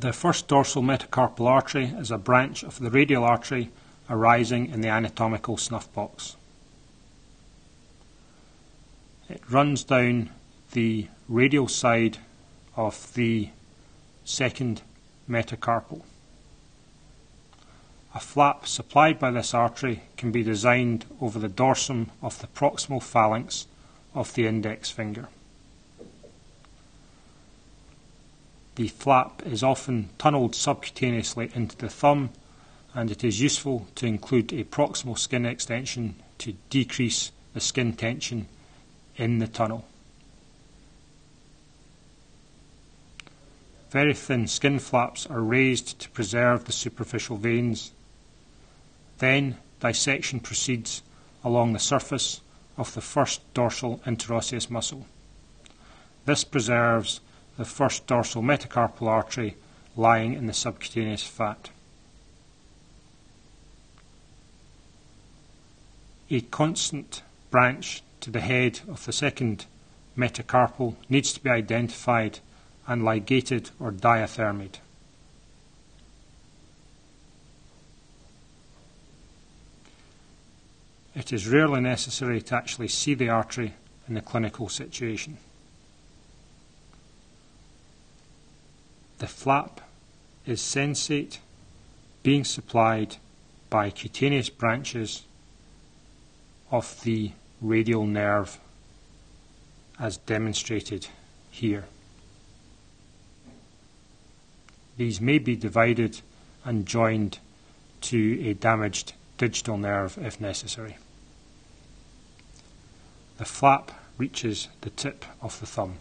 The first dorsal metacarpal artery is a branch of the radial artery arising in the anatomical snuff box. It runs down the radial side of the second metacarpal. A flap supplied by this artery can be designed over the dorsum of the proximal phalanx of the index finger. The flap is often tunneled subcutaneously into the thumb and it is useful to include a proximal skin extension to decrease the skin tension in the tunnel. Very thin skin flaps are raised to preserve the superficial veins. Then dissection proceeds along the surface of the first dorsal interosseous muscle. This preserves the first dorsal metacarpal artery lying in the subcutaneous fat. A constant branch to the head of the second metacarpal needs to be identified and ligated or diathermied. It is rarely necessary to actually see the artery in the clinical situation. The flap is sensate being supplied by cutaneous branches of the radial nerve as demonstrated here. These may be divided and joined to a damaged digital nerve if necessary. The flap reaches the tip of the thumb.